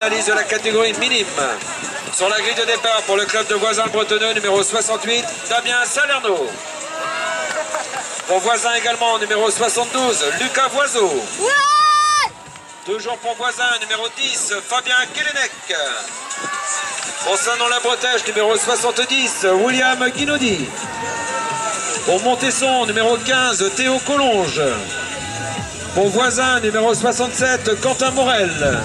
Analyse de la catégorie minime. Sur la grille de départ pour le club de voisins bretonneux numéro 68, Damien Salerno. Pour voisin également numéro 72, Lucas Voiseau. Toujours pour voisin numéro 10, Fabien Kelenec. Concernant la Bretèche numéro 70, William Guinaudi. Pour Montesson numéro 15, Théo Collonge. Pour voisin numéro 67, Quentin Morel.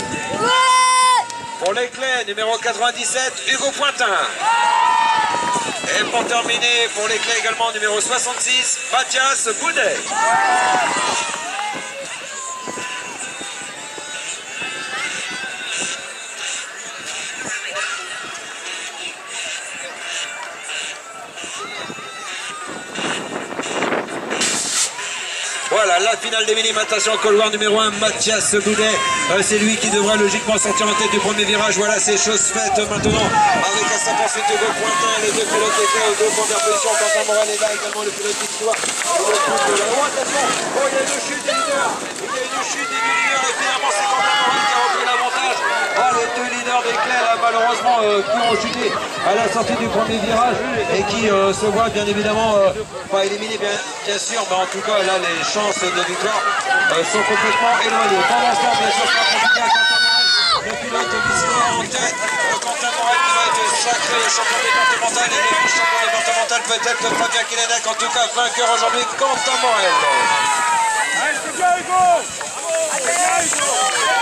Pour les clés, numéro 97, Hugo Pointin. Et pour terminer, pour les clés également, numéro 66, Mathias Boudet. Voilà, la finale des minimes. Attention, couloir numéro 1, Mathias Boudet. Euh, c'est lui qui devra logiquement sortir en tête du premier virage. Voilà, c'est chose faite maintenant. Avec à sa poursuite Hugo Pointin, les deux pilotes étaient aux deux premières positions. Quentin Moral est là également, le pilote d'histoire. Oh, il y a une chute. Il y a une chute des leaders. Et finalement, c'est Quentin Moral qui a repris l'avantage. Oh, les deux leaders d'éclair, là, malheureusement, euh, qui ont chuté à la sortie du premier virage et qui euh, se voient bien évidemment euh, pas éliminés, bien, bien sûr, mais en tout cas, là, les champs de victoire sont complètement éloignés. Pendant ce temps, bien sûr, le pilote décidément en tête. Euh, Quentin Morel qui va être sacré champion départemental et le champion départemental peut-être Fabien Kilenek, en tout cas vainqueur aujourd'hui, Quentin Morel.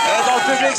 Et dans le public,